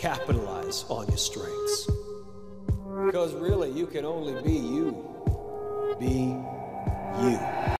capitalize on your strengths. Because really, you can only be you. Be you.